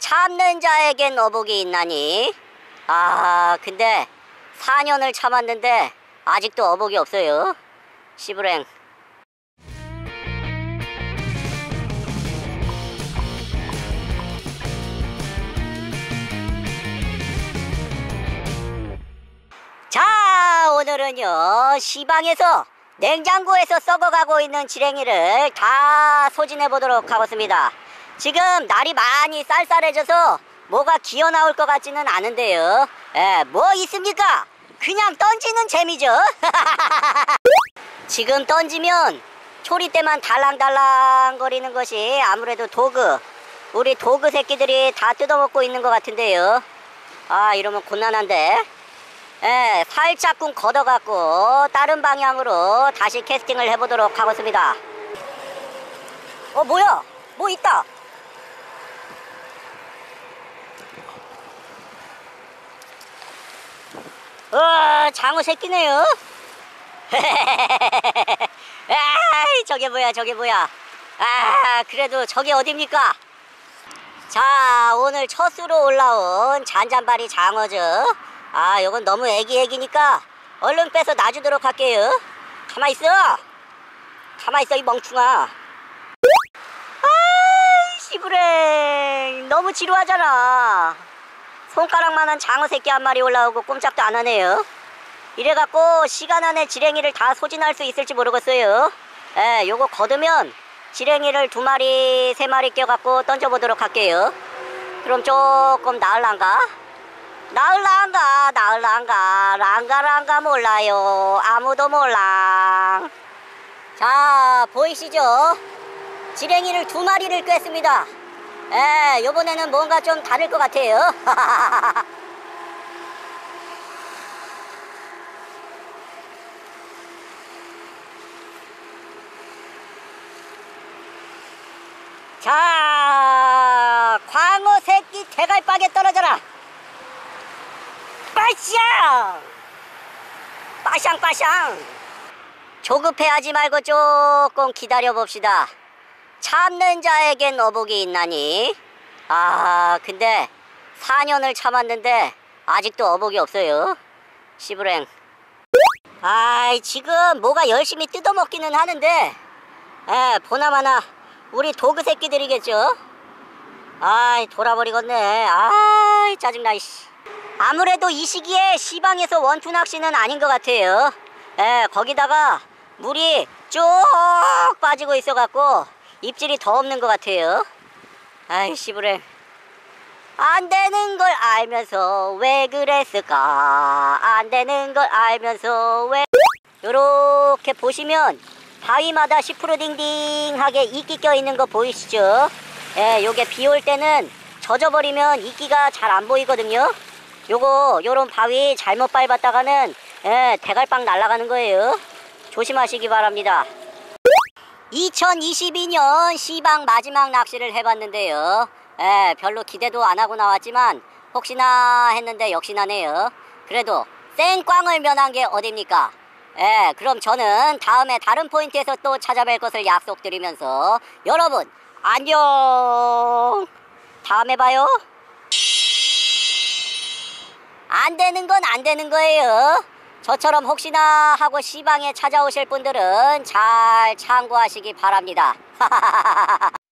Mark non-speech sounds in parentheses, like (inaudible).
참는 자에겐 어복이 있나니? 아, 근데 4년을 참았는데 아직도 어복이 없어요. 시부랭. 자, 오늘은요, 시방에서 냉장고에서 썩어가고 있는 지랭이를 다 소진해 보도록 하겠습니다. 지금 날이 많이 쌀쌀해져서 뭐가 기어 나올 것 같지는 않은데요. 에, 뭐 있습니까? 그냥 던지는 재미죠. (laughs) 지금 던지면 초리 때만 달랑달랑 거리는 것이 아무래도 도그, 우리 도그 새끼들이 다 뜯어먹고 있는 것 같은데요. 아, 이러면 곤란한데. 예, 살짝쿵 걷어갖고 다른 방향으로 다시 캐스팅을 해보도록 하겠습니다. 어, 뭐야? 뭐 있다. 어, 장어 새끼네요. (laughs) 아, 저게 뭐야, 저게 뭐야. 아, 그래도 저게 어딥니까? 자, 오늘 첫수로 올라온 잔잔바리 장어죠. 아, 요건 너무 애기애기니까 얼른 빼서 놔주도록 할게요. 가만 있어. 가만 있어, 이 멍충아. 아이, 시부랭. 너무 지루하잖아. 손가락만한 장어 새끼 한 마리 올라오고 꼼짝도 안 하네요. 이래갖고 시간 안에 지렁이를 다 소진할 수 있을지 모르겠어요. 예, 요거 걷으면 지렁이를 두 마리, 세 마리 껴갖고 던져보도록 할게요. 그럼 조금 나을란가? 나을란가, 나을란가, 랑가랑가 몰라요. 아무도 몰라. 자, 보이시죠? 지렁이를 두 마리를 꿰습니다. 예, 요번에는 뭔가 좀 다를 것 같아요. (laughs) 자, 광어 새끼 대갈박에 떨어져라. 빠샹! 빠샹빠샹! 조급해하지 말고 조금 기다려 봅시다. 참는 자에겐 어복이 있나니? 아, 근데 4년을 참았는데 아직도 어복이 없어요. 시부랭. 아이, 지금 뭐가 열심히 뜯어먹기는 하는데, 에, 보나마나 우리 도그 새끼들이겠죠? 아이, 돌아버리겠네. 아이, 짜증나, 이씨. 아무래도 이 시기에 시방에서 원투 낚시는 아닌 것 같아요. 에, 거기다가 물이 쭉 빠지고 있어갖고 입질이 더 없는 것 같아요. 아이, 씨부레. 안 되는 걸 알면서 왜 그랬을까? 안 되는 걸 알면서 왜. 요렇게 보시면 바위마다 10% 딩딩하게 이끼 껴 있는 거 보이시죠? 예, 요게 비 올 때는 젖어버리면 이끼가 잘 안 보이거든요. 요거, 요런 바위 잘못 밟았다가는 예, 대갈빵 날아가는 거예요. 조심하시기 바랍니다. 2022년 시방 마지막 낚시를 해봤는데요. 예, 별로 기대도 안 하고 나왔지만 혹시나 했는데 역시나네요. 그래도 생꽝을 면한 게 어딥니까? 예, 그럼 저는 다음에 다른 포인트에서 또 찾아뵐 것을 약속드리면서 여러분 안녕. 다음에 봐요. 안 되는 건 안 되는 거예요. 저처럼 혹시나 하고 시방에 찾아오실 분들은 잘 참고하시기 바랍니다. (laughs)